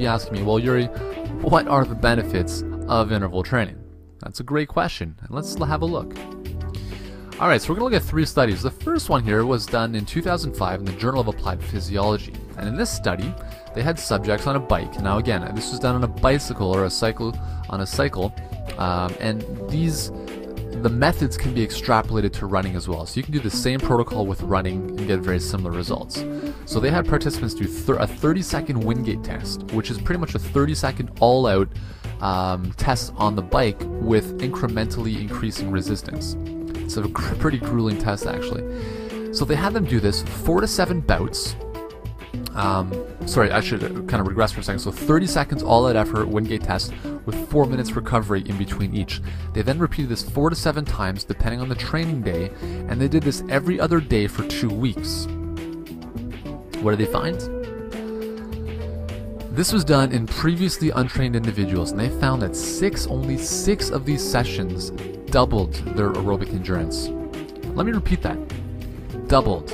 be asking me, well, Yuri, what are the benefits of interval training? That's a great question. Let's have a look. Alright, so we're going to look at three studies. The first one here was done in 2005 in the Journal of Applied Physiology. And in this study, they had subjects on a bike. Now again, this was done on a bicycle or a cycle on a cycle. Um, and these the methods can be extrapolated to running as well. So you can do the same protocol with running and get very similar results. So they had participants do a 30 second Wingate test, which is pretty much a 30 second all out um, test on the bike with incrementally increasing resistance. It's a pretty grueling test, actually. So they had them do this four to seven bouts. Um, sorry, I should kind of regress for a second. So 30 seconds all out effort Wingate test with four minutes recovery in between each. They then repeated this four to seven times depending on the training day, and they did this every other day for two weeks. What did they find? This was done in previously untrained individuals, and they found that six, only six of these sessions doubled their aerobic endurance. Let me repeat that. Doubled.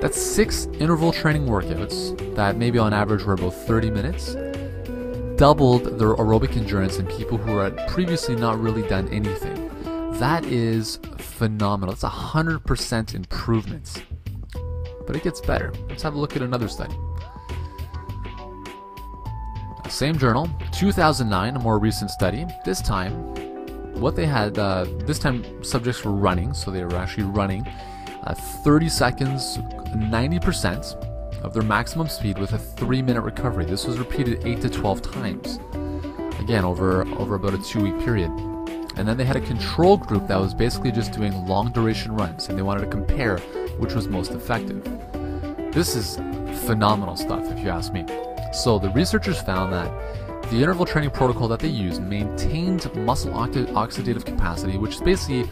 That's six interval training workouts that maybe on average were about 30 minutes. Doubled their aerobic endurance in people who had previously not really done anything. That is phenomenal. It's a 100% improvements. But it gets better. Let's have a look at another study. Same journal, 2009, a more recent study. This time, what they had, uh, this time subjects were running, so they were actually running uh, 30 seconds, 90% of their maximum speed with a 3 minute recovery. This was repeated 8 to 12 times. Again, over, over about a two week period. And then they had a control group that was basically just doing long duration runs, and they wanted to compare which was most effective. This is phenomenal stuff, if you ask me. So the researchers found that the interval training protocol that they used maintained muscle oxidative capacity, which is basically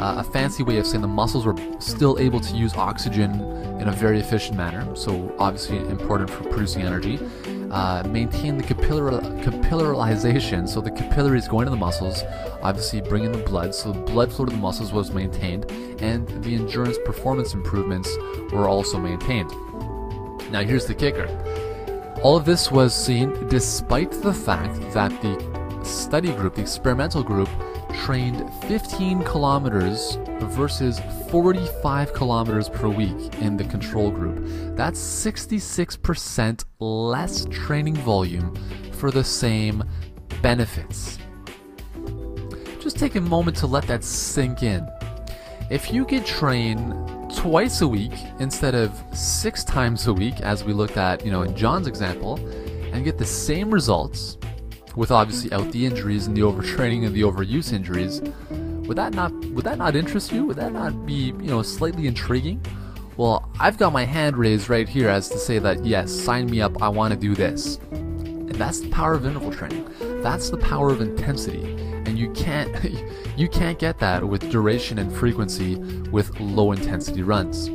uh, a fancy way of saying the muscles were still able to use oxygen in a very efficient manner, so obviously important for producing energy. Uh, maintain the capillar capillarization, so the capillaries going to the muscles, obviously bringing the blood, so the blood flow to the muscles was maintained, and the endurance performance improvements were also maintained. Now here's the kicker all of this was seen despite the fact that the study group, the experimental group, trained 15 kilometers versus 45 kilometers per week in the control group. That's 66% less training volume for the same benefits. Just take a moment to let that sink in. If you could train twice a week instead of six times a week, as we looked at, you know, in John's example, and get the same results with obviously out the injuries and the overtraining and the overuse injuries, would that not would that not interest you? Would that not be, you know, slightly intriguing? Well, I've got my hand raised right here as to say that yes, sign me up, I want to do this. And that's the power of interval training. That's the power of intensity and you can't you can't get that with duration and frequency with low intensity runs.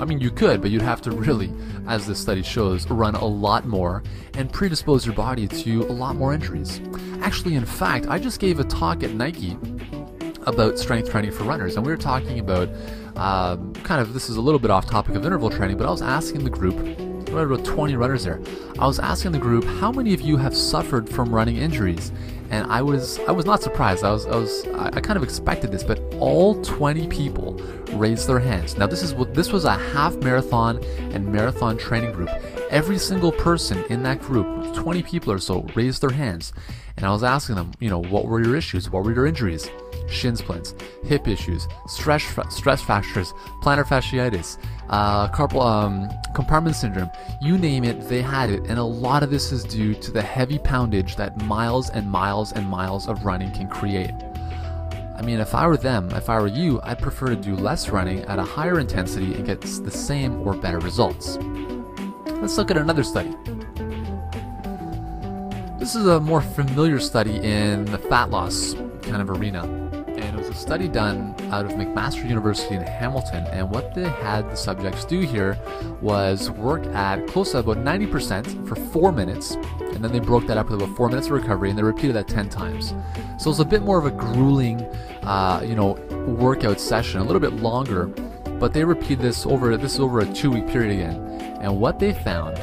I mean, you could, but you'd have to really, as this study shows, run a lot more and predispose your body to a lot more injuries. Actually, in fact, I just gave a talk at Nike about strength training for runners, and we were talking about um, kind of this is a little bit off topic of interval training, but I was asking the group, there about 20 runners there. I was asking the group, how many of you have suffered from running injuries? and I was I was not surprised. I was I was I kind of expected this, but all 20 people raised their hands. Now this is what this was a half marathon and marathon training group. Every single person in that group, 20 people or so, raised their hands, and I was asking them, you know, what were your issues? What were your injuries? Shin splints, hip issues, stress stress fractures, plantar fasciitis, uh, carpal um, compartment syndrome, you name it, they had it. And a lot of this is due to the heavy poundage that miles and miles and miles of running can create. I mean, if I were them, if I were you, I'd prefer to do less running at a higher intensity and get the same or better results. Let's look at another study. This is a more familiar study in the fat loss kind of arena study done out of McMaster University in Hamilton, and what they had the subjects do here was work at close to about 90% for four minutes, and then they broke that up with about four minutes of recovery, and they repeated that 10 times. So it's a bit more of a grueling, uh, you know, workout session, a little bit longer, but they repeated this over this is over a two-week period again, and what they found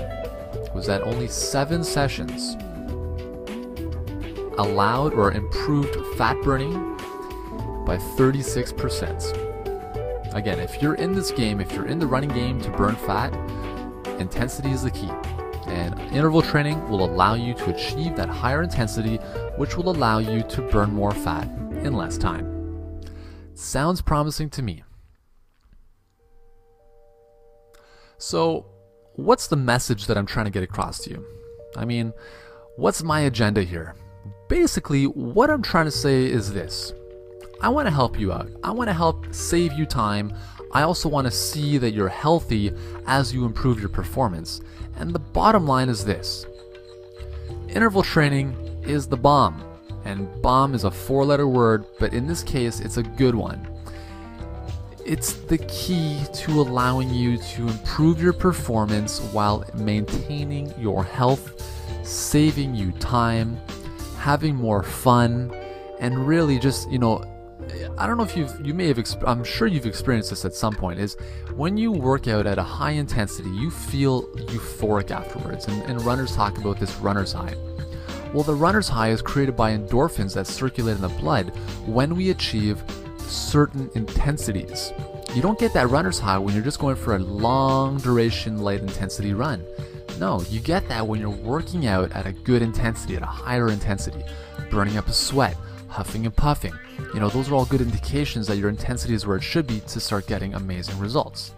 was that only seven sessions allowed or improved fat burning by 36%. Again, if you're in this game, if you're in the running game to burn fat, intensity is the key. And interval training will allow you to achieve that higher intensity, which will allow you to burn more fat in less time. Sounds promising to me. So, what's the message that I'm trying to get across to you? I mean, what's my agenda here? Basically, what I'm trying to say is this I want to help you out, I want to help save you time. I also want to see that you're healthy as you improve your performance. And the bottom line is this interval training is the bomb. And bomb is a four letter word, but in this case, it's a good one. It's the key to allowing you to improve your performance while maintaining your health, saving you time, having more fun, and really just, you know, I don't know if you've, you may have, exp- I'm sure you've experienced this at some point, is when you work out at a high intensity, you feel euphoric afterwards. And, and runners talk about this runner's high. Well, the runner's high is created by endorphins that circulate in the blood when we achieve certain intensities. You don't get that runner's high when you're just going for a long duration, light intensity run. No, you get that when you're working out at a good intensity, at a higher intensity, burning up a sweat, huffing and puffing. You know, those are all good indications that your intensity is where it should be to start getting amazing results.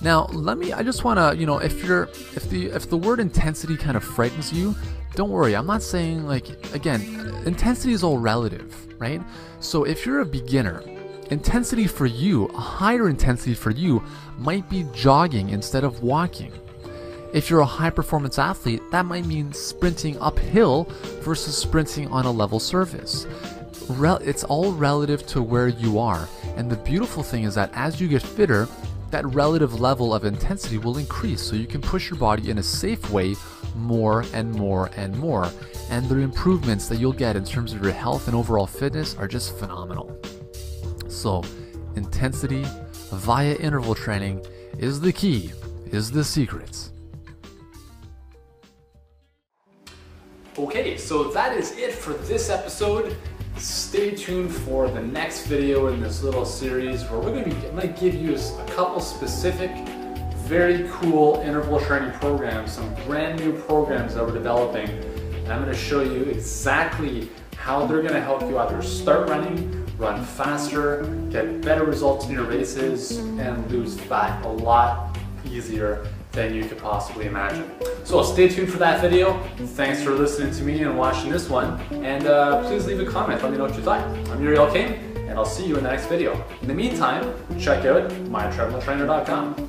Now, let me I just want to, you know, if you're if the if the word intensity kind of frightens you, don't worry. I'm not saying like again, intensity is all relative, right? So if you're a beginner, intensity for you, a higher intensity for you might be jogging instead of walking. If you're a high performance athlete, that might mean sprinting uphill versus sprinting on a level surface. It's all relative to where you are. And the beautiful thing is that as you get fitter, that relative level of intensity will increase so you can push your body in a safe way more and more and more. And the improvements that you'll get in terms of your health and overall fitness are just phenomenal. So, intensity via interval training is the key, is the secret. Okay, so that is it for this episode. Stay tuned for the next video in this little series where we're to be, I'm to give you a couple specific, very cool interval training programs, some brand new programs that we're developing. And I'm to show you exactly how they're to help you either start running, run faster, get better results in your races, and lose fat a lot easier than you could possibly imagine. So stay tuned for that video. Thanks for listening to me and watching this one. And uh, please leave a comment. Let me know what you thought. I'm Yuri Elkaim, and I'll see you in the next video. In the meantime, check out mytreadmilltrainer.com.